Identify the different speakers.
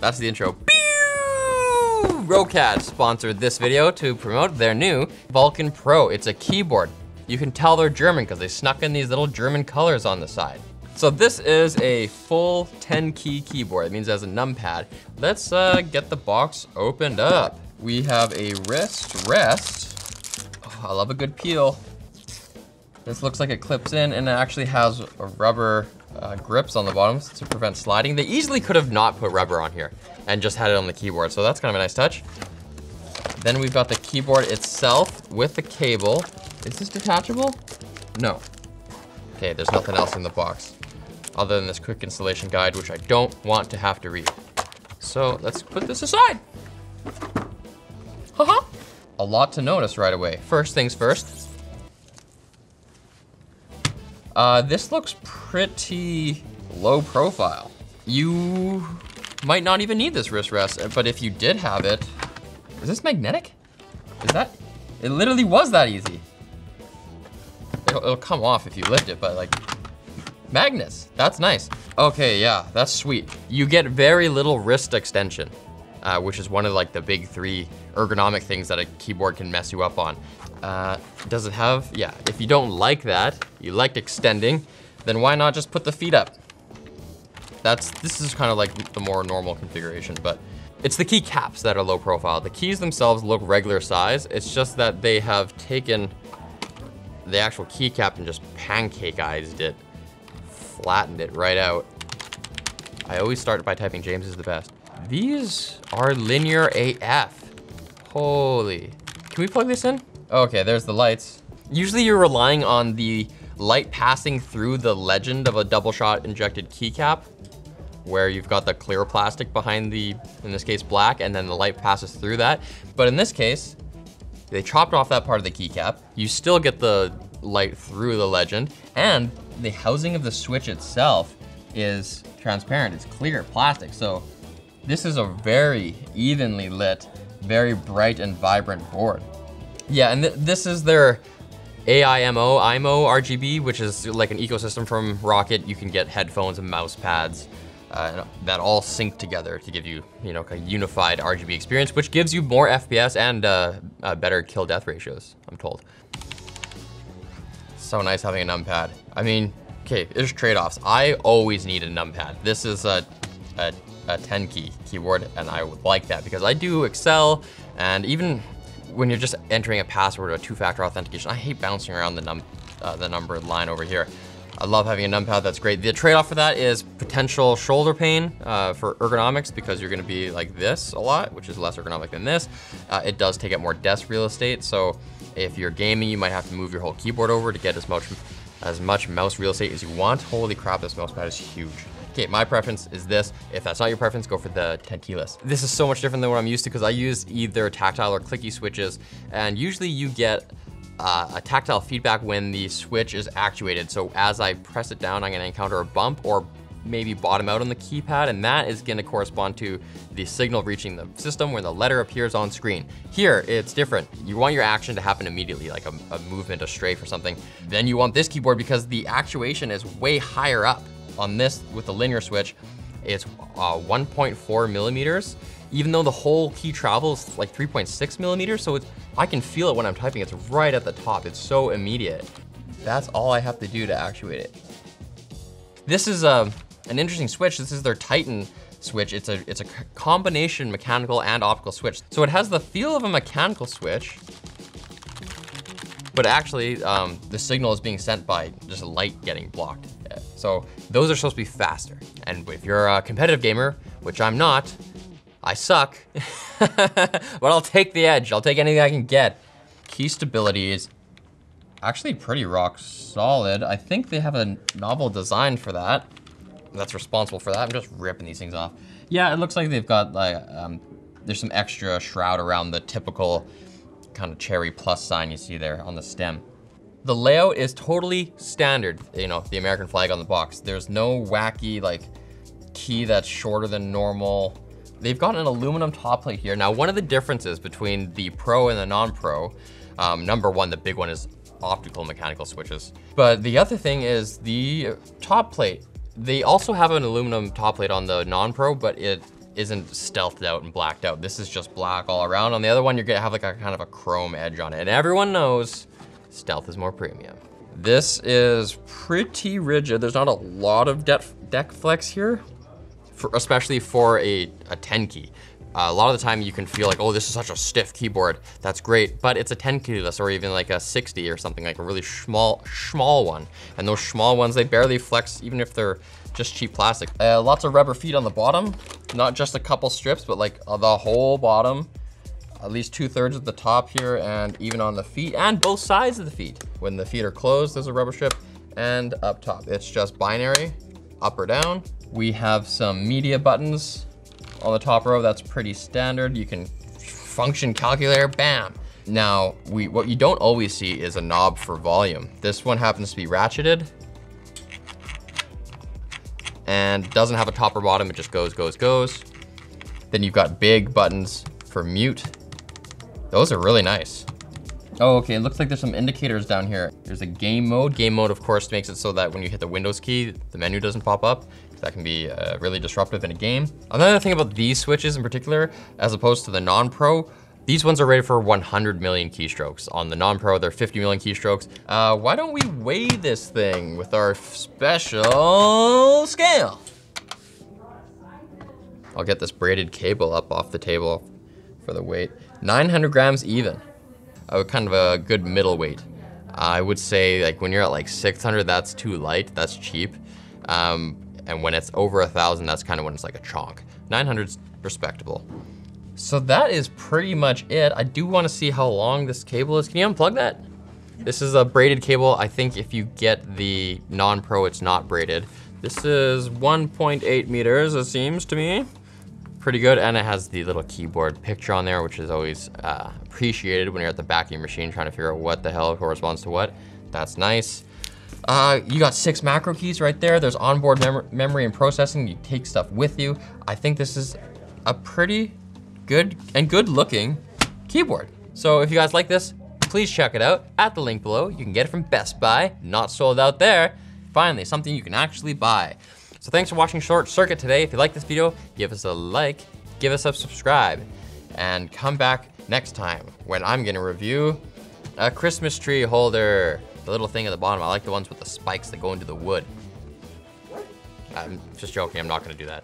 Speaker 1: that's the intro. Pew! Roccat sponsored this video to promote their new Vulcan Pro. It's a keyboard. You can tell they're German because they snuck in these little German colors on the side. So this is a full 10 key keyboard. It means it has a numpad. Let's uh, get the box opened up. We have a wrist rest. Oh, I love a good peel. This looks like it clips in and it actually has a rubber uh, grips on the bottom to prevent sliding. They easily could have not put rubber on here and just had it on the keyboard. So that's kind of a nice touch. Then we've got the keyboard itself with the cable. Is this detachable? No. Okay, there's nothing else in the box other than this quick installation guide, which I don't want to have to read. So let's put this aside. Haha. A lot to notice right away. First things first. Uh, this looks pretty low profile. You might not even need this wrist rest, but if you did have it, is this magnetic? Is that, it literally was that easy. It'll, it'll come off if you lift it, but like, Magnus, that's nice. Okay, yeah, that's sweet. You get very little wrist extension, uh, which is one of like the big three ergonomic things that a keyboard can mess you up on. Uh, does it have, yeah, if you don't like that, you like extending, then why not just put the feet up? That's, this is kind of like the more normal configuration, but it's the key caps that are low profile. The keys themselves look regular size. It's just that they have taken the actual keycap and just pancake-ized it flattened it right out. I always start by typing James is the best. These are linear AF. Holy. Can we plug this in? Okay, there's the lights. Usually you're relying on the light passing through the legend of a double shot injected keycap where you've got the clear plastic behind the, in this case, black, and then the light passes through that. But in this case, they chopped off that part of the keycap. You still get the light through the legend, and the housing of the switch itself is transparent, it's clear plastic. So this is a very evenly lit, very bright and vibrant board. Yeah, and th this is their AIMO, IMO RGB, which is like an ecosystem from Roccat. You can get headphones and mouse pads uh, that all sync together to give you, you know, a unified RGB experience, which gives you more FPS and uh, uh, better kill death ratios, I'm told so nice having a numpad. I mean, okay, there's trade-offs. I always need a numpad. This is a, a, a 10 key keyboard and I would like that because I do Excel and even when you're just entering a password or two-factor authentication, I hate bouncing around the, num uh, the numbered line over here. I love having a numpad, that's great. The trade-off for that is potential shoulder pain uh, for ergonomics because you're gonna be like this a lot, which is less ergonomic than this. Uh, it does take up more desk real estate, so if you're gaming, you might have to move your whole keyboard over to get as much as much mouse real estate as you want. Holy crap, this mouse pad is huge. Okay, my preference is this. If that's not your preference, go for the 10 keyless. This is so much different than what I'm used to because I use either tactile or clicky switches, and usually you get uh, a tactile feedback when the switch is actuated. So as I press it down, I'm gonna encounter a bump or maybe bottom out on the keypad, and that is gonna correspond to the signal reaching the system when the letter appears on screen. Here, it's different. You want your action to happen immediately, like a, a movement, a strafe or something. Then you want this keyboard because the actuation is way higher up. On this, with the linear switch, it's uh, 1.4 millimeters, even though the whole key travel is like 3.6 millimeters, so I can feel it when I'm typing. It's right at the top. It's so immediate. That's all I have to do to actuate it. This is a, um, an interesting switch. This is their Titan switch. It's a, it's a combination mechanical and optical switch. So it has the feel of a mechanical switch, but actually um, the signal is being sent by just light getting blocked. So those are supposed to be faster. And if you're a competitive gamer, which I'm not, I suck, but I'll take the edge. I'll take anything I can get. Key stability is actually pretty rock solid. I think they have a novel design for that that's responsible for that. I'm just ripping these things off. Yeah, it looks like they've got like, um, there's some extra shroud around the typical kind of cherry plus sign you see there on the stem. The layout is totally standard, you know, the American flag on the box. There's no wacky like key that's shorter than normal. They've got an aluminum top plate here. Now, one of the differences between the Pro and the non-Pro, um, number one, the big one is optical mechanical switches. But the other thing is the top plate. They also have an aluminum top plate on the non-Pro, but it isn't stealthed out and blacked out. This is just black all around. On the other one, you're gonna have like a kind of a chrome edge on it. And everyone knows stealth is more premium. This is pretty rigid. There's not a lot of deck flex here, for, especially for a, a 10 key. Uh, a lot of the time you can feel like, oh, this is such a stiff keyboard. That's great, but it's a 10 keyless or even like a 60 or something, like a really small, small one. And those small ones, they barely flex even if they're just cheap plastic. Uh, lots of rubber feet on the bottom, not just a couple strips, but like uh, the whole bottom, at least two thirds of the top here and even on the feet and both sides of the feet. When the feet are closed, there's a rubber strip and up top. It's just binary, up or down. We have some media buttons on the top row, that's pretty standard. You can function calculator, bam. Now, we what you don't always see is a knob for volume. This one happens to be ratcheted and doesn't have a top or bottom, it just goes, goes, goes. Then you've got big buttons for mute. Those are really nice. Oh, okay, it looks like there's some indicators down here. There's a game mode. Game mode, of course, makes it so that when you hit the Windows key, the menu doesn't pop up. That can be uh, really disruptive in a game. Another thing about these switches in particular, as opposed to the non-pro, these ones are rated for 100 million keystrokes. On the non-pro, they're 50 million keystrokes. Uh, why don't we weigh this thing with our special scale? I'll get this braided cable up off the table for the weight. 900 grams even a kind of a good middle weight. I would say like when you're at like 600, that's too light, that's cheap. Um, and when it's over a thousand, that's kind of when it's like a chonk. 900's respectable. So that is pretty much it. I do wanna see how long this cable is. Can you unplug that? This is a braided cable. I think if you get the non-pro, it's not braided. This is 1.8 meters, it seems to me pretty good. And it has the little keyboard picture on there, which is always uh, appreciated when you're at the back of your machine trying to figure out what the hell corresponds to what. That's nice. Uh, you got six macro keys right there. There's onboard mem memory and processing. You take stuff with you. I think this is a pretty good and good looking keyboard. So if you guys like this, please check it out at the link below. You can get it from Best Buy, not sold out there. Finally, something you can actually buy. So thanks for watching Short Circuit today. If you like this video, give us a like, give us a subscribe, and come back next time when I'm gonna review a Christmas tree holder. The little thing at the bottom, I like the ones with the spikes that go into the wood. I'm just joking, I'm not gonna do that.